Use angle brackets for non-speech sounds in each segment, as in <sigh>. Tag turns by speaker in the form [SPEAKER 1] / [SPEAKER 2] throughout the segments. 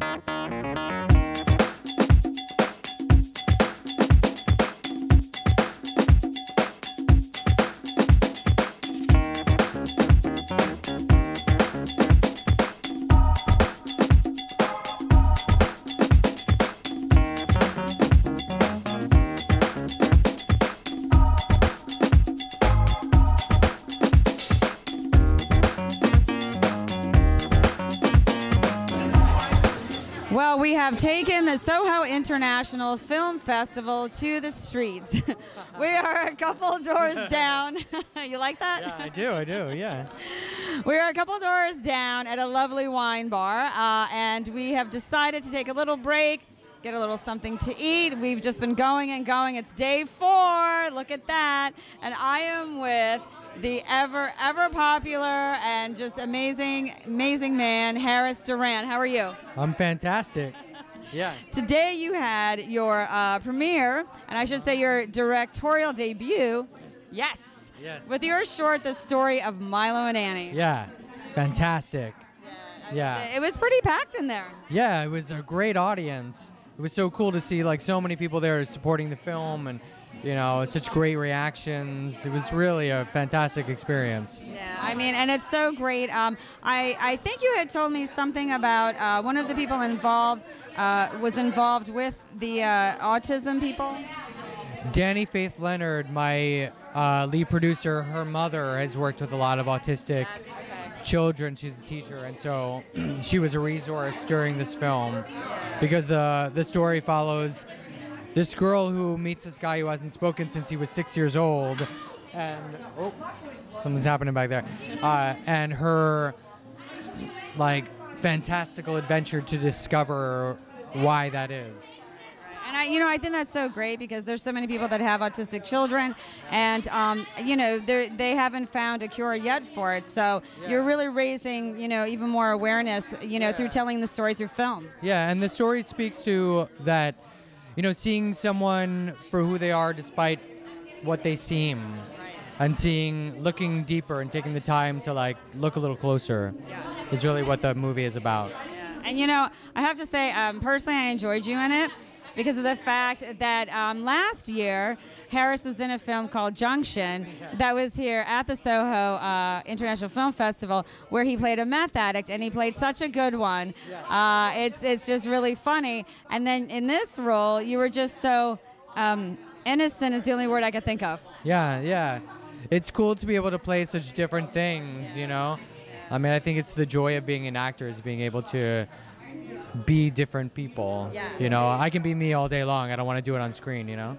[SPEAKER 1] Well, we have taken the Soho International Film Festival to the streets. <laughs> we are a couple doors <laughs> down. <laughs> you like that?
[SPEAKER 2] Yeah, I do. I do. Yeah.
[SPEAKER 1] We are a couple doors down at a lovely wine bar, uh, and we have decided to take a little break, get a little something to eat. We've just been going and going. It's day four. Look at that. And I am with the ever, ever popular and just amazing, amazing man, Harris Doran. How are you?
[SPEAKER 2] I'm fantastic. Yeah.
[SPEAKER 1] Today you had your uh, premiere, and I should say your directorial debut. Yes.
[SPEAKER 2] Yes.
[SPEAKER 1] With your short, The Story of Milo and Annie.
[SPEAKER 2] Yeah. Fantastic. Yeah.
[SPEAKER 1] It was pretty packed in there.
[SPEAKER 2] Yeah, it was a great audience. It was so cool to see like so many people there supporting the film and you know, it's such great reactions. It was really a fantastic experience.
[SPEAKER 1] Yeah, I mean, and it's so great. Um, I, I think you had told me something about uh, one of the people involved uh, was involved with the uh, autism people.
[SPEAKER 2] Danny Faith Leonard, my uh, lead producer, her mother has worked with a lot of autistic children. She's a teacher, and so <clears throat> she was a resource during this film because the the story follows this girl who meets this guy who hasn't spoken since he was six years old, and oh, something's happening back there, uh, and her like fantastical adventure to discover why that is.
[SPEAKER 1] And I, you know, I think that's so great because there's so many people that have autistic children, and um, you know, they they haven't found a cure yet for it. So you're really raising, you know, even more awareness, you know, through telling the story through film.
[SPEAKER 2] Yeah, and the story speaks to that, you know, seeing someone for who they are despite what they seem, and seeing, looking deeper and taking the time to like look a little closer, is really what the movie is about.
[SPEAKER 1] And you know, I have to say, um, personally, I enjoyed you in it because of the fact that um, last year Harris was in a film called Junction that was here at the Soho uh, International Film Festival, where he played a meth addict, and he played such a good one. Uh, it's it's just really funny. And then in this role, you were just so um, innocent is the only word I could think of.
[SPEAKER 2] Yeah, yeah. It's cool to be able to play such different things, you know? I mean, I think it's the joy of being an actor is being able to be different people. You know, I can be me all day long. I don't want to do it on screen, you know?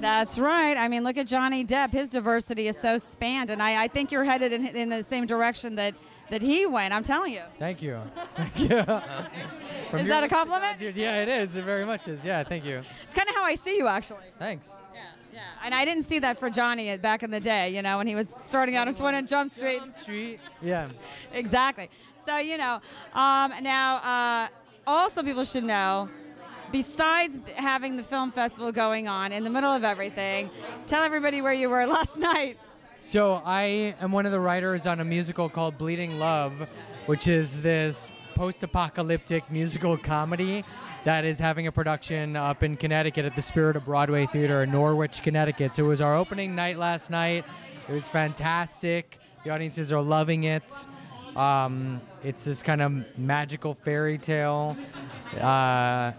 [SPEAKER 1] That's right. I mean, look at Johnny Depp. His diversity is so spanned, and I, I think you're headed in, in the same direction that, that he went. I'm telling you.
[SPEAKER 2] Thank you. <laughs> Thank you.
[SPEAKER 1] Is that a compliment?
[SPEAKER 2] Yeah, it is. It very much is. Yeah, thank you.
[SPEAKER 1] It's kind of how I see you, actually.
[SPEAKER 2] Thanks. Yeah.
[SPEAKER 1] Yeah, and I didn't see that for Johnny back in the day, you know, when he was starting out on 20 Jump Street.
[SPEAKER 2] Street. Yeah. <laughs>
[SPEAKER 1] exactly. So, you know, um, now, uh, also people should know, besides having the film festival going on in the middle of everything, tell everybody where you were <laughs> last night.
[SPEAKER 2] So I am one of the writers on a musical called Bleeding Love, which is this post-apocalyptic musical comedy that is having a production up in Connecticut at the Spirit of Broadway Theater in Norwich, Connecticut. So it was our opening night last night. It was fantastic. The audiences are loving it. Um, it's this kind of magical fairy tale uh,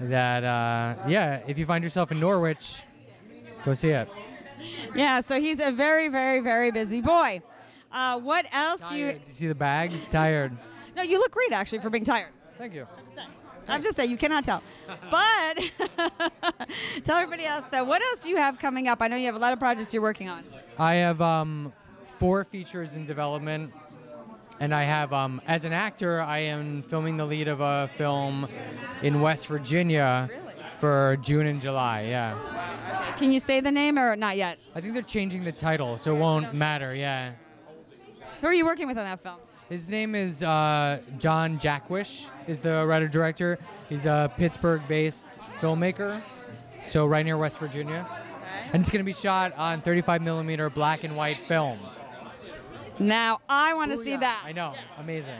[SPEAKER 2] that, uh, yeah, if you find yourself in Norwich, go see it.
[SPEAKER 1] Yeah, so he's a very, very, very busy boy. Uh, what else do you.
[SPEAKER 2] You see the bags? Tired.
[SPEAKER 1] No, you look great actually for being tired.
[SPEAKER 2] Thank you.
[SPEAKER 1] I'm just saying, you cannot tell. But <laughs> tell everybody else. So, what else do you have coming up? I know you have a lot of projects you're working on.
[SPEAKER 2] I have um, four features in development, and I have, um, as an actor, I am filming the lead of a film in West Virginia for June and July. Yeah,
[SPEAKER 1] Can you say the name or not yet?
[SPEAKER 2] I think they're changing the title, so it won't matter. Yeah,
[SPEAKER 1] Who are you working with on that film?
[SPEAKER 2] his name is uh, John Jackwish. Is the writer director. He's a Pittsburgh-based filmmaker, so right near West Virginia, and it's going to be shot on 35 millimeter black and white film.
[SPEAKER 1] Now, I want to see that.
[SPEAKER 2] I know, amazing.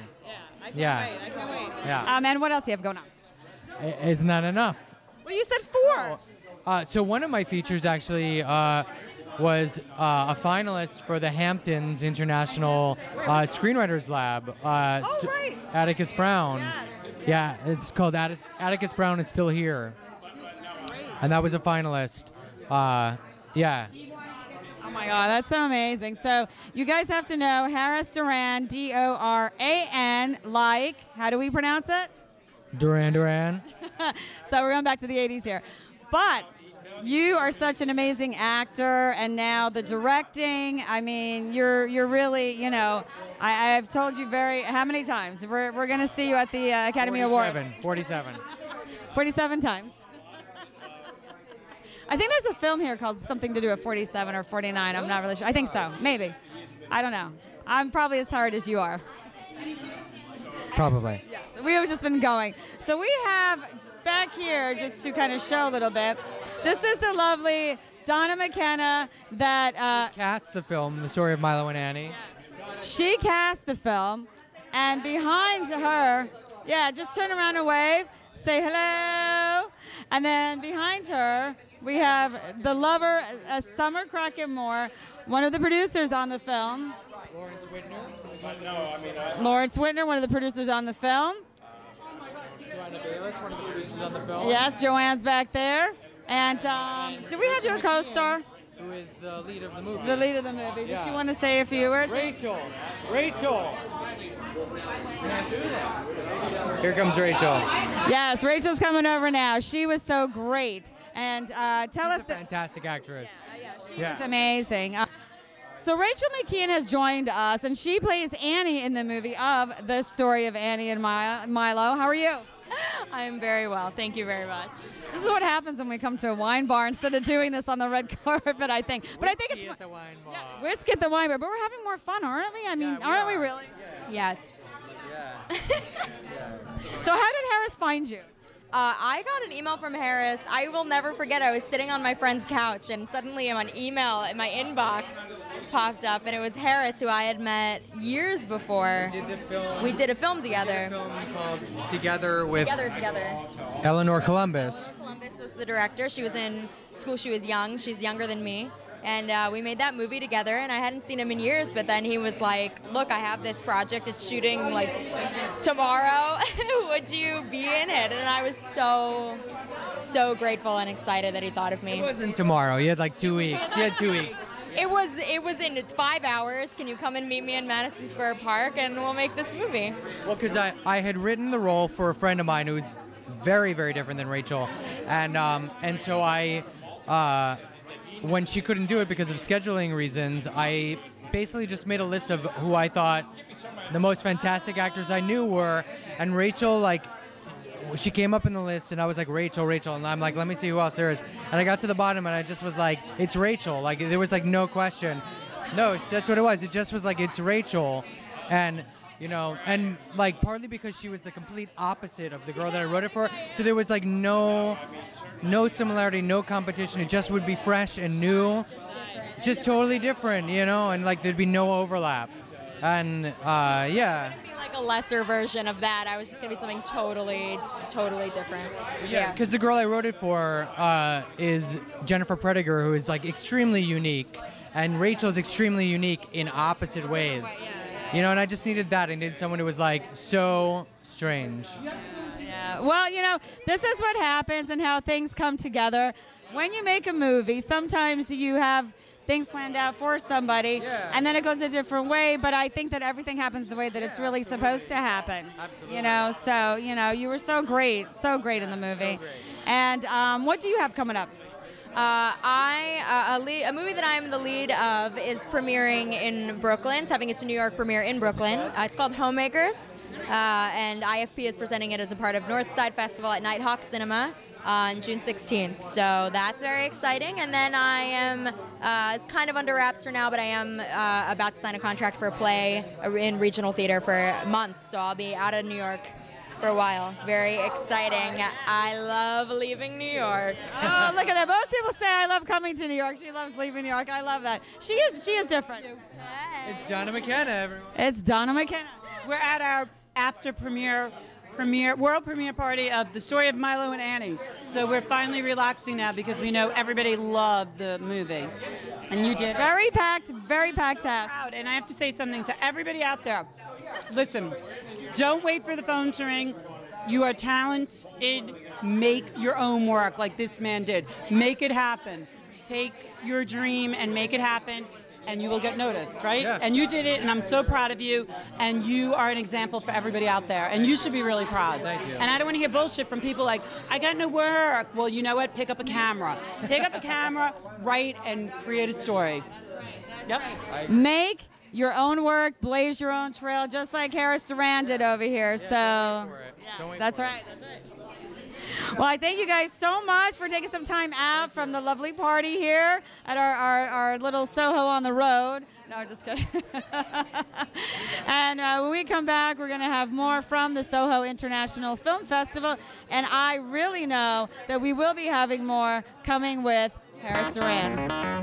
[SPEAKER 1] I can't
[SPEAKER 2] Yeah.
[SPEAKER 1] wait. I can't wait.
[SPEAKER 2] Yeah.
[SPEAKER 1] Um, and what else do you have going on?
[SPEAKER 2] I- isn't that enough?
[SPEAKER 1] Well, you said four.
[SPEAKER 2] Uh, so one of my features actually uh, was uh, a finalist for the Hamptons International uh, Screenwriters Lab. Uh,
[SPEAKER 1] Oh,
[SPEAKER 2] st-
[SPEAKER 1] right.
[SPEAKER 2] Atticus Brown. Yeah, it's called Atticus, Atticus Brown is still here, and that was a finalist. Uh, yeah,
[SPEAKER 1] Oh my God, that's so amazing. So you guys have to know Harris Doran, D O R A N, like, how do we pronounce it?
[SPEAKER 2] Duran Duran. <laughs>
[SPEAKER 1] so we're going back to the 80s here. But you are such an amazing actor, and now the directing. I mean, you're you're really, you know, I, I've told you very how many times we're, we're going to see you at the uh, Academy Award.
[SPEAKER 2] 47. 47.
[SPEAKER 1] 47 times. I think there's a film here called something to do with 47 or 49. I'm not really sure. I think so. Maybe. I don't know. I'm probably as tired as you are.
[SPEAKER 2] Probably.
[SPEAKER 1] So we have just been going. So we have back here, just to kind of show a little bit, this is the lovely Donna McKenna that uh,
[SPEAKER 2] Cast the film, The Story of Milo and Annie.
[SPEAKER 1] she cast the film. And behind her, yeah, just turn around and wave, say hello. And then behind her, we have the lover, uh, Summer Crockett Moore, one of the producers on the film.
[SPEAKER 2] Lawrence Whitner. No, I mean.
[SPEAKER 1] Lawrence Whitner, one of the producers on the film.
[SPEAKER 2] Joanna Bayless, one of the producers on the film.
[SPEAKER 1] Yes, Joanne's back there. And um, do we have your co-star,
[SPEAKER 2] Who is the lead of the movie?
[SPEAKER 1] the lead of the movie? Does she want to say a few words?
[SPEAKER 2] Rachel. Rachel. Here comes Rachel.
[SPEAKER 1] Yes, Rachel's coming over now. She was so great. And uh, tell
[SPEAKER 2] She's
[SPEAKER 1] us
[SPEAKER 2] a
[SPEAKER 1] the,
[SPEAKER 2] fantastic actress.
[SPEAKER 1] She
[SPEAKER 2] Yeah.
[SPEAKER 1] was amazing. Uh, so Rachel McKeon has joined us, and she plays Annie in the movie of the story of Annie and Mi- Milo. How are you? <laughs>
[SPEAKER 3] I'm very well. Thank you very much.
[SPEAKER 1] This is what happens when we come to a wine bar instead of doing this on the red <laughs> carpet. I think, but I think
[SPEAKER 2] Whiskey
[SPEAKER 1] it's
[SPEAKER 2] at the wine bar.
[SPEAKER 1] whiskey at the wine bar. But we're having more fun, aren't we? I mean,
[SPEAKER 2] Yeah, we
[SPEAKER 1] aren't we really?
[SPEAKER 3] Yeah, it's.
[SPEAKER 2] Yeah. <laughs>
[SPEAKER 1] So how did Harris find you?
[SPEAKER 3] Uh, I got an email from Harris. I will never forget. I was sitting on my friend's couch, and suddenly an email in my inbox popped up, and it was Harris, who I had met years before.
[SPEAKER 2] Did the film.
[SPEAKER 3] We did a film
[SPEAKER 2] did
[SPEAKER 3] together.
[SPEAKER 2] a film called Together with
[SPEAKER 3] Together, together.
[SPEAKER 2] Eleanor Columbus.
[SPEAKER 3] Columbus was the director. She was in school. She was young. She's younger than me. And uh, we made that movie together, and I hadn't seen him in years. But then he was like, "Look, I have this project. It's shooting like tomorrow. <laughs> Would you be in it?" And I was so, so grateful and excited that he thought of me.
[SPEAKER 2] It wasn't tomorrow. You had like two weeks. You had two weeks. <laughs>
[SPEAKER 3] It was. It was in five hours. Can you come and meet me in Madison Square Park, and we'll make this movie?
[SPEAKER 2] Well, because I, I had written the role for a friend of mine who's very, very different than Rachel. And, um, and so I, uh, when she couldn't do it because of scheduling reasons, I basically just made a list of who I thought the most fantastic actors I knew were. And Rachel, like, she came up in the list and I was like Rachel, Rachel, and I'm like, let me see who else there is. And I got to the bottom and I just was like, it's Rachel. Like there was like no question. No, that's what it was. It just was like it's Rachel, and you know, and like partly because she was the complete opposite of the girl that I wrote it for. So there was like no, no similarity, no competition. It just would be fresh and new, just totally different, you know, and like there'd be no overlap. And uh, yeah.
[SPEAKER 3] Like a lesser version of that. I was just gonna be something totally, totally different.
[SPEAKER 2] Yeah, because the girl I wrote it for uh, is Jennifer Prediger, who is like extremely unique, and Rachel's extremely unique in opposite ways. You know, and I just needed that. I needed someone who was like so strange.
[SPEAKER 1] Yeah. Well, you know, this is what happens and how things come together. When you make a movie, sometimes you have things planned out for somebody
[SPEAKER 2] Yeah.
[SPEAKER 1] and then it goes a different way, but I think that everything happens the way that it's really supposed to happen.
[SPEAKER 2] Absolutely.
[SPEAKER 1] You know, so, you know, you were so great, so great in the movie. And um, what do you have coming up?
[SPEAKER 3] Uh, I uh, a, lead, a movie that I'm the lead of is premiering in Brooklyn. It's having its New York premiere in Brooklyn. Uh, it's called Homemakers, uh, and IFP is presenting it as a part of Northside Festival at Nitehawk Cinema on June 16th. So that's very exciting. And then I am uh, it's kind of under wraps for now, but I am uh, about to sign a contract for a play in regional theater for months. So I'll be out of New York. For a while. Very exciting. I love leaving New York.
[SPEAKER 1] oh, <laughs> look at that. Most people say I love coming to New York. She loves leaving New York. I love that. She is she is different.
[SPEAKER 2] It's Donna McKenna, everyone.
[SPEAKER 1] It's Donna McKenna.
[SPEAKER 4] We're at our after premiere premiere, world premiere party of the story of Milo and Annie. So we're finally relaxing now because we know everybody loved the movie, and you did.
[SPEAKER 1] Very packed, very packed house.
[SPEAKER 4] proud. And I have to say something to everybody out there. Listen, don't wait for the phone to ring. You are talented. Make your own work like this man did. Make it happen. Take your dream and make it happen. And you will get noticed, right?
[SPEAKER 2] Yeah.
[SPEAKER 4] And you did it, and I'm so proud of you. And you are an example for everybody out there. And you should be really proud.
[SPEAKER 2] Thank you.
[SPEAKER 4] And I don't want to hear bullshit from people like, I got no work. Well, you know what? Pick up a camera. Pick up a camera, write, and create a story. Yep.
[SPEAKER 1] Make your own work, blaze your own trail, just like Harris Doran did over here. so
[SPEAKER 2] Don't wait
[SPEAKER 1] that's
[SPEAKER 2] for it.
[SPEAKER 1] right. That's right. Well, I thank you guys so much for taking some time out from the lovely party here at our, our, our little Soho on the road. No, I'm just kidding. <laughs> and uh, when we come back, we're going to have more from the Soho International Film Festival. And I really know that we will be having more coming with Harris Doran.